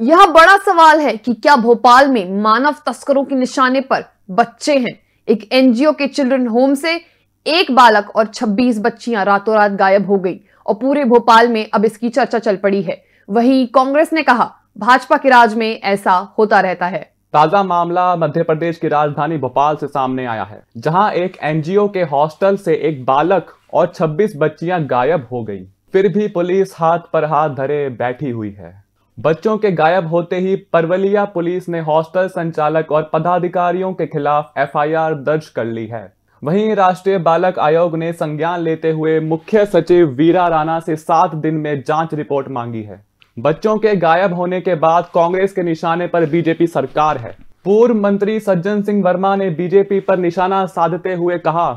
यह बड़ा सवाल है कि क्या भोपाल में मानव तस्करों के निशाने पर बच्चे हैं? एक एनजीओ के चिल्ड्रन होम से एक बालक और 26 बच्चियाँ रातों रात गायब हो गई और पूरे भोपाल में अब इसकी चर्चा चल पड़ी है। वहीं कांग्रेस ने कहा, भाजपा के राज में ऐसा होता रहता है। ताज़ा मामला मध्य प्रदेश की राजधानी भोपाल से सामने आया है, जहाँ एक एनजीओ के हॉस्टल से एक बालक और 26 बच्चियाँ गायब हो गई। फिर भी पुलिस हाथ पर हाथ धरे बैठी हुई है। बच्चों के गायब होते ही परवलिया पुलिस ने हॉस्टल संचालक और पदाधिकारियों के खिलाफ एफआईआर दर्ज कर ली है। वहीं राष्ट्रीय बालक आयोग ने संज्ञान लेते हुए मुख्य सचिव वीरा राणा से सात दिन में जाँच रिपोर्ट मांगी है। बच्चों के गायब होने के बाद कांग्रेस के निशाने पर बीजेपी सरकार है। पूर्व मंत्री सज्जन सिंह वर्मा ने बीजेपी पर निशाना साधते हुए कहा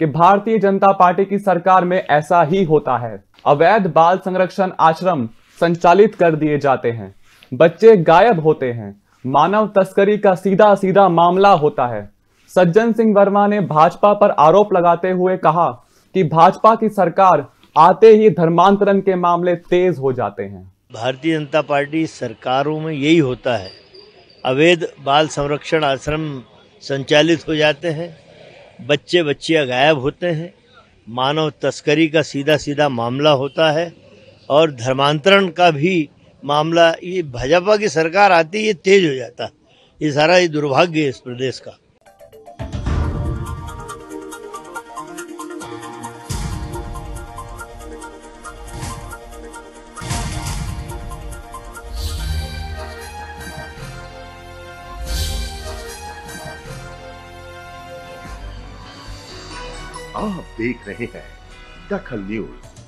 कि भारतीय जनता पार्टी की सरकार में ऐसा ही होता है। अवैध बाल संरक्षण आश्रम संचालित कर दिए जाते हैं। बच्चे गायब होते हैं। मानव तस्करी का सीधा सीधा मामला होता है। सज्जन सिंह वर्मा ने भाजपा पर आरोप लगाते हुए कहा कि भाजपा की सरकार आते ही धर्मांतरण के मामले तेज हो जाते हैं। भारतीय जनता पार्टी सरकारों में यही होता है। अवैध बाल संरक्षण आश्रम संचालित हो जाते हैं। बच्चे बच्चियाँ गायब होते हैं। मानव तस्करी का सीधा सीधा मामला होता है। और धर्मांतरण का भी मामला, ये भाजपा की सरकार आती, ये तेज हो जाता। ये सारा ये दुर्भाग्य है इस प्रदेश का। आप देख रहे हैं दखल न्यूज़।